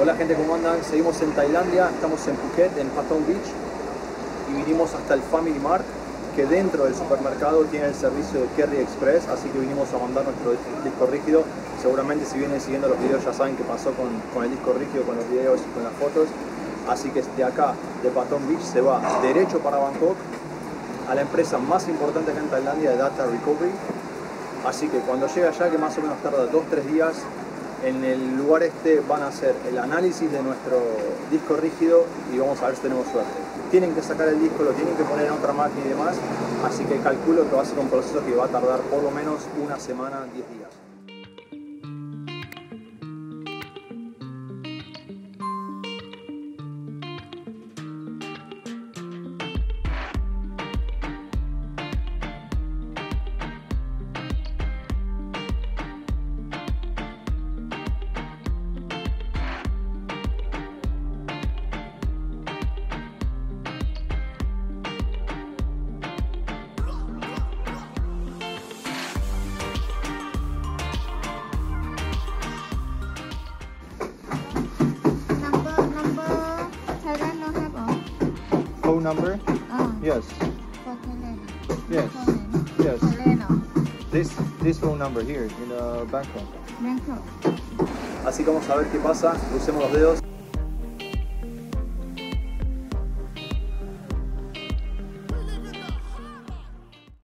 Hola gente, ¿cómo andan? Seguimos en Tailandia, estamos en Phuket, en Patong Beach y vinimos hasta el Family Mart que dentro del supermercado tiene el servicio de Kerry Express, así que vinimos a mandar nuestro disco rígido. Seguramente si vienen siguiendo los videos ya saben qué pasó con, con el disco rígido, con los videos y con las fotos. Así que de acá, de Patong Beach, se va derecho para Bangkok a la empresa más importante acá en Tailandia de Data Recovery. Así que cuando llega allá, que más o menos tarda 2-3 días, en el lugar este van a hacer el análisis de nuestro disco rígido y vamos a ver si tenemos suerte. Tienen que sacar el disco, lo tienen que poner en otra máquina y demás, así que calculo que va a ser un proceso que va a tardar por lo menos una semana, 10 días. Phone number? Ah, Yes. for Thailand. Yes. Thailand. Yes. Thailand or This, this phone number here in uh, Bangkok. Bangkok. Así que vamos a ver qué pasa, crucemos los dedos.